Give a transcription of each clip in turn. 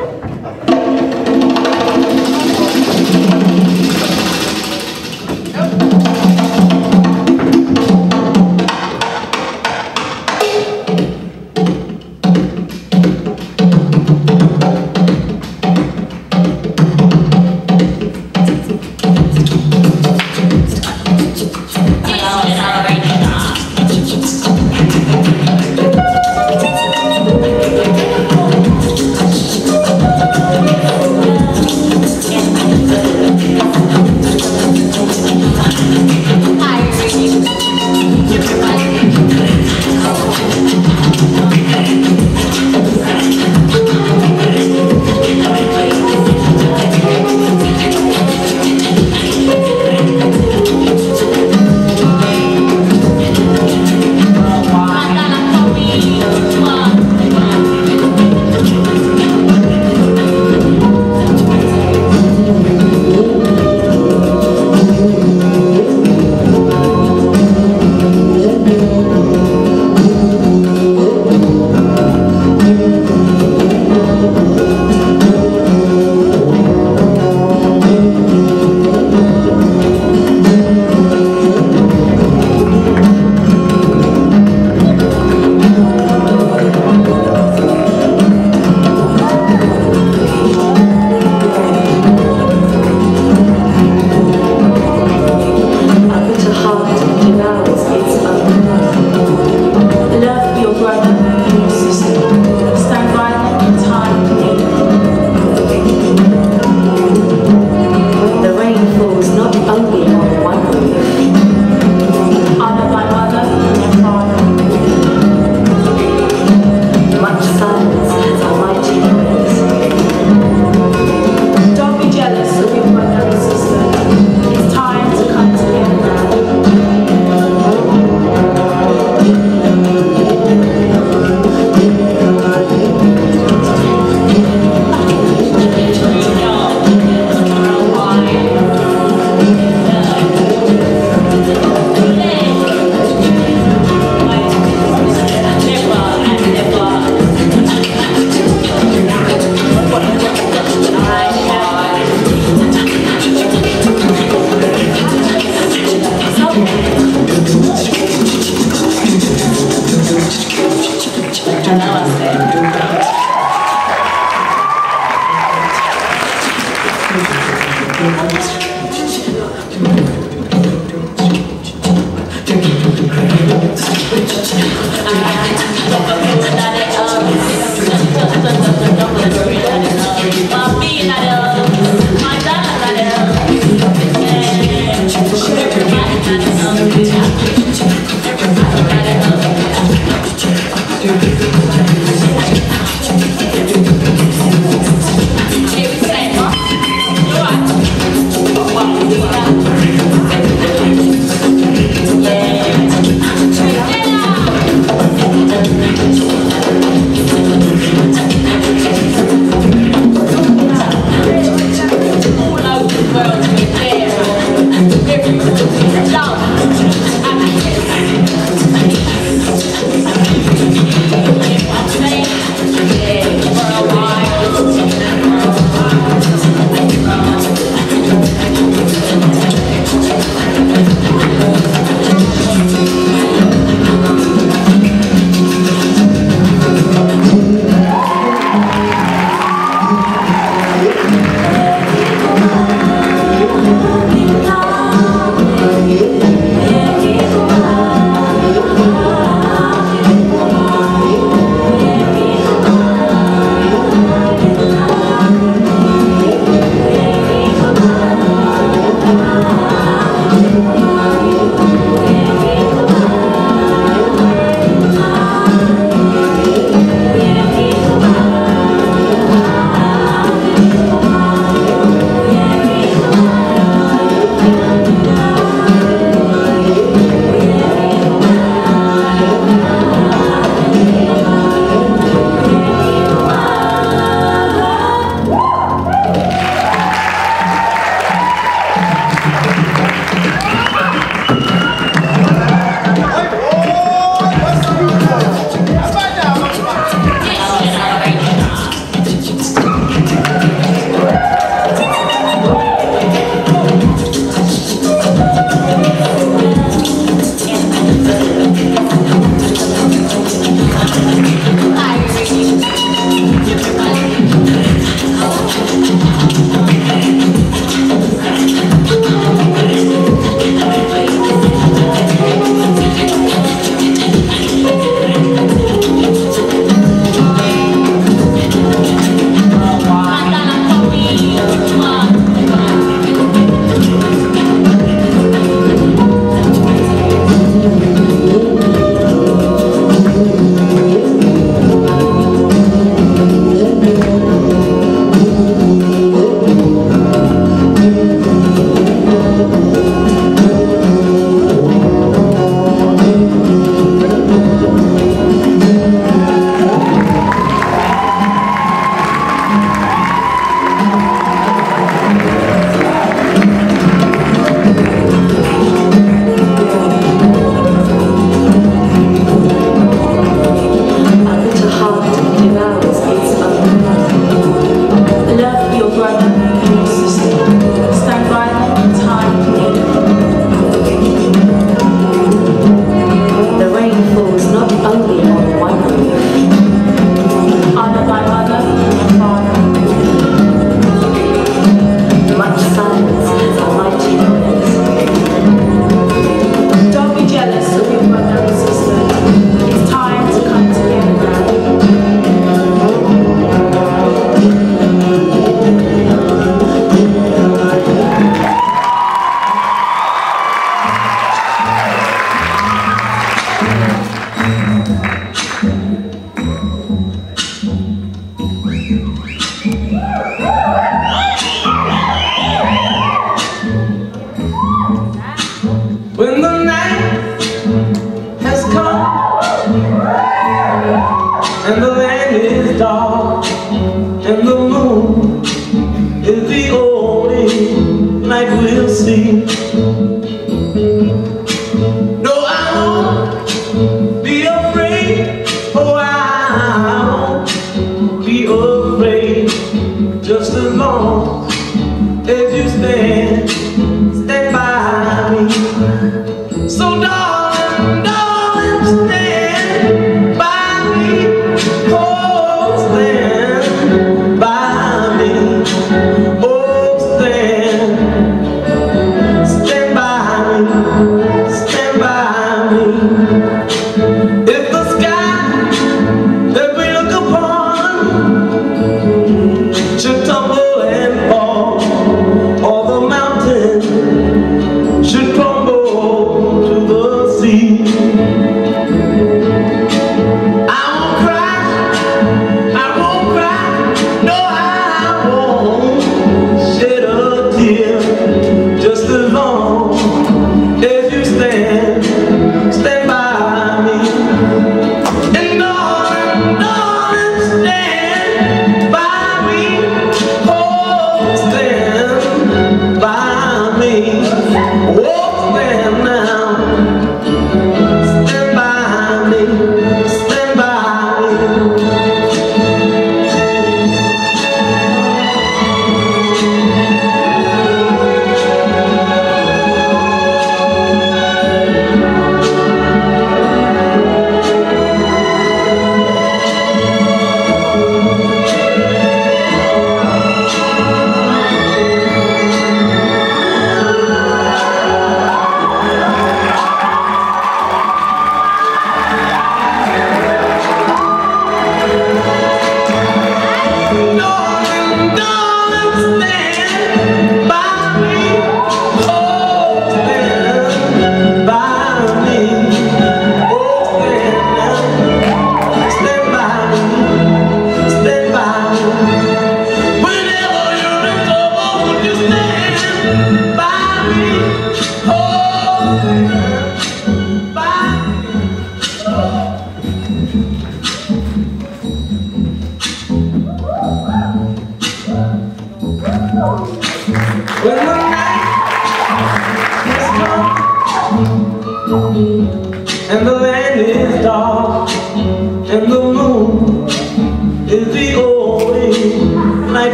Everybody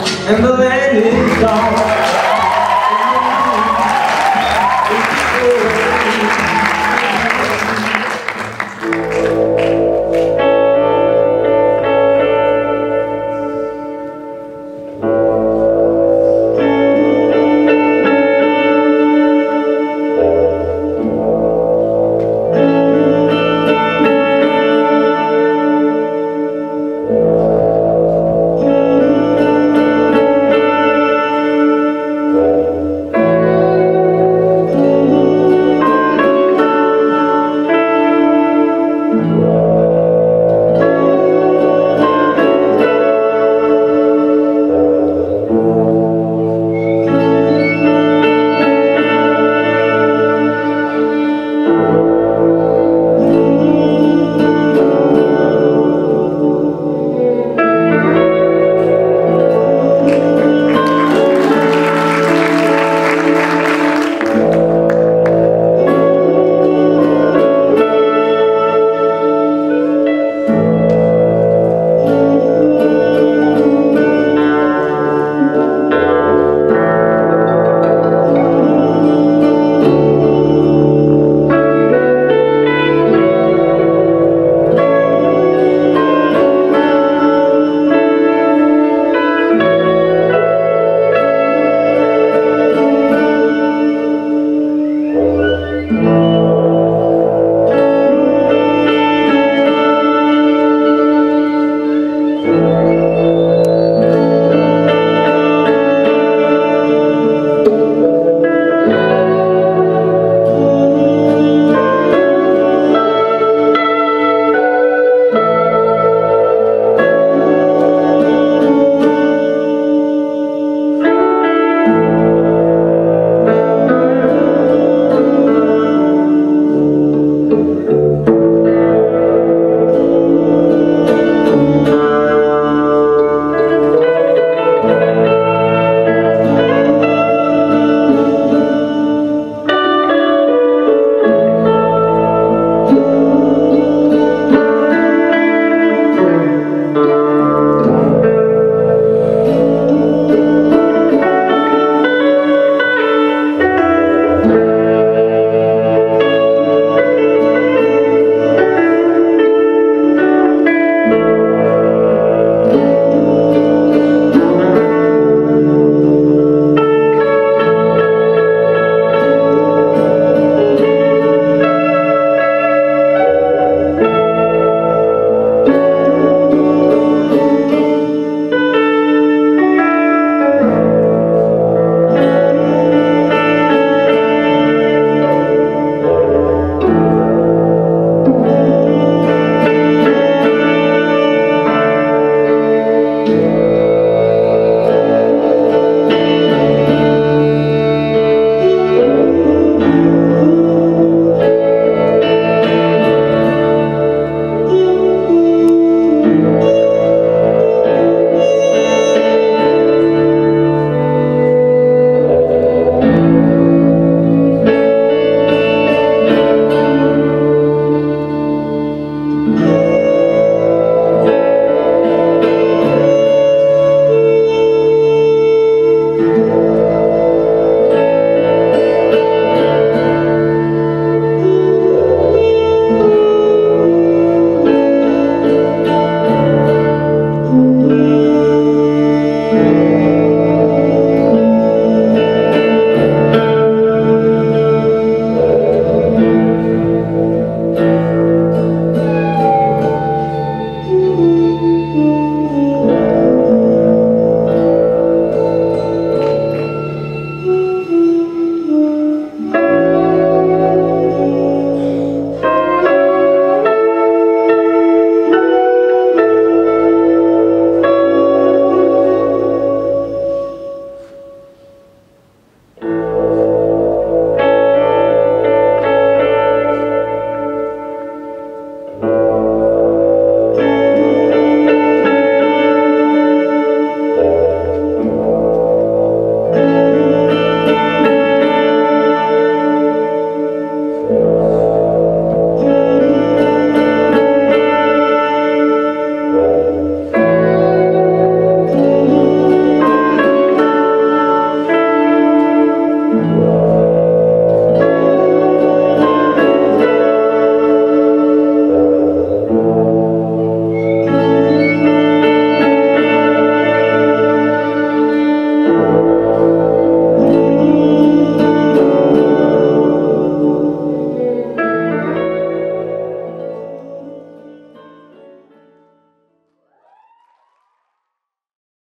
and the land is gone.